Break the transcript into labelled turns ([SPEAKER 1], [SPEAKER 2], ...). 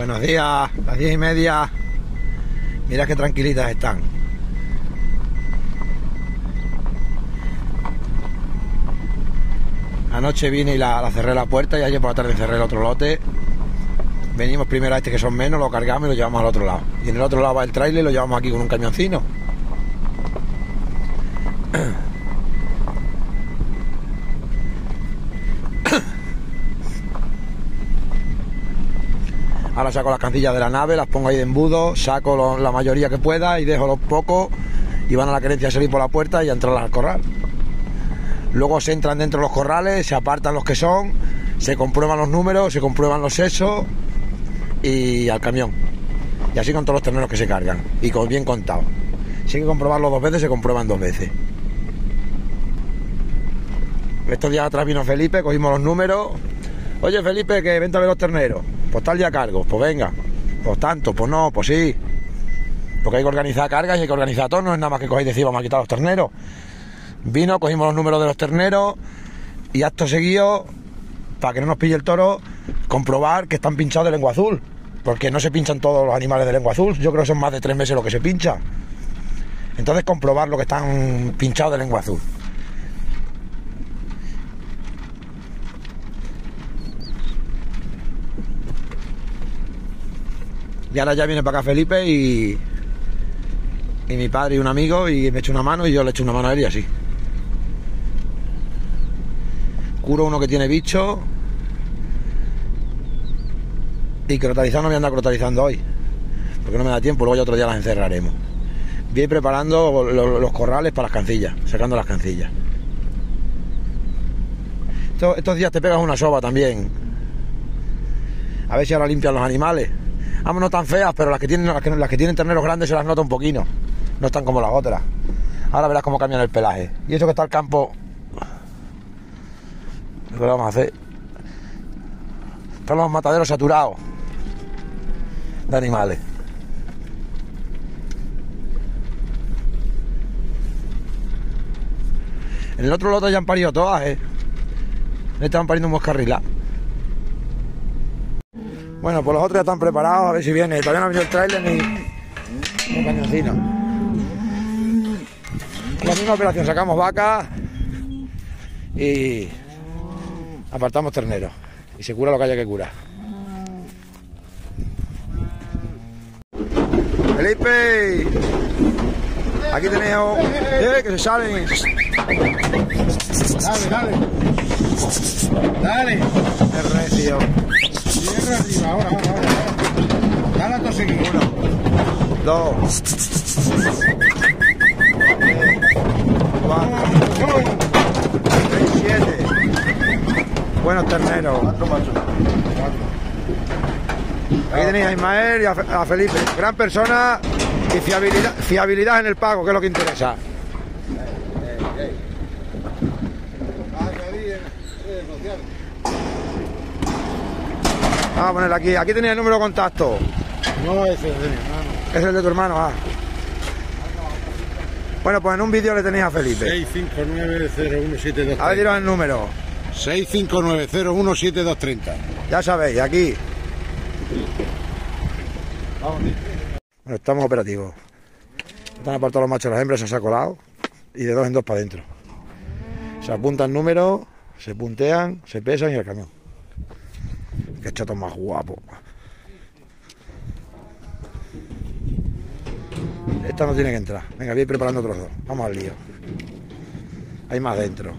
[SPEAKER 1] Buenos días, las diez y media. Mira qué tranquilitas están. Anoche vine y la, cerré la puerta y ayer por la tarde cerré el otro lote. Venimos primero a este que son menos, lo cargamos y lo llevamos al otro lado. Y en el otro lado va el trailer y lo llevamos aquí con un camioncino. Ahora saco las cancillas de la nave, las pongo ahí de embudo, saco la mayoría que pueda y dejo los pocos y van a la querencia a salir por la puerta y a entrarlas al corral. Luego se entran dentro de los corrales, se apartan los que son, se comprueban los números, se comprueban los sexos y al camión. Y así con todos los terneros que se cargan y con bien contado. Si hay que comprobarlo dos veces, se comprueban dos veces. Estos días atrás vino Felipe, cogimos los números. Oye Felipe, que vente a ver los terneros. Pues tal día cargo, pues venga. Pues tanto, pues no, pues sí. Porque hay que organizar cargas y hay que organizar todo, no es nada más que coger y decir vamos a quitar los terneros. Vino, cogimos los números de los terneros y acto seguido, para que no nos pille el toro, comprobar que están pinchados de lengua azul. Porque no se pinchan todos los animales de lengua azul. Yo creo que son más de tres meses lo que se pincha. Entonces comprobar lo que están pinchados de lengua azul. Y ahora ya viene para acá Felipe y, y mi padre y un amigo y me echa una mano y yo le echo una mano a él y así. Curo uno que tiene bicho y crotalizar no me anda crotalizando hoy porque no me da tiempo, luego ya otro día las encerraremos. Voy a preparando lo- los corrales para las cancillas, sacando las cancillas. Estos, estos días te pegas una soba también. A ver si ahora limpian los animales. Vamos, no tan feas, pero las que tienen las que, las que tienen terneros grandes se las nota un poquito. No están como las otras. Ahora verás cómo cambian el pelaje. Y eso que está el campo. ¿Qué le vamos a hacer? Están los mataderos saturados de animales. En el otro lote ya han parido todas, ¿eh? Estaban pariendo un moscarrila. Bueno, pues los otros ya están preparados, a ver si viene. Todavía no ha venido el trailer ni, cañoncino. La misma operación, sacamos vacas y apartamos terneros. Y se cura lo que haya que curar. Felipe, aquí tenéis, eh, que se salen.
[SPEAKER 2] Dale, dale. Dale.
[SPEAKER 1] Es recio.
[SPEAKER 2] Cierra arriba, ahora, ahora, ahora. ahora. Dale a todo seguido.
[SPEAKER 1] Dos, cuatro, seis, siete. Buenos terneros.
[SPEAKER 2] Cuatro machos.
[SPEAKER 1] Aquí tenéis a Ismael y a Fe- a Felipe. Gran persona y fiabilidad, fiabilidad en el pago, que es lo que interesa. Vamos a ponerle aquí. Aquí tenéis el número de contacto.
[SPEAKER 2] No, ese es de mi hermano.
[SPEAKER 1] Es el de tu hermano, ah. Bueno, pues en un vídeo le tenéis a Felipe.
[SPEAKER 2] 659017230.
[SPEAKER 1] A ver, diros el número.
[SPEAKER 2] 659017230.
[SPEAKER 1] Ya sabéis, aquí.
[SPEAKER 2] Vamos,
[SPEAKER 1] Bueno, estamos operativos. Están apartados los machos, las hembras se han colado y de dos en dos para adentro. Se apuntan números, se puntean, se pesan y el camión. Qué chato más guapo. Esta no tiene que entrar. Venga, voy preparando otros dos. Vamos al lío. Hay más dentro.